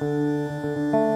Música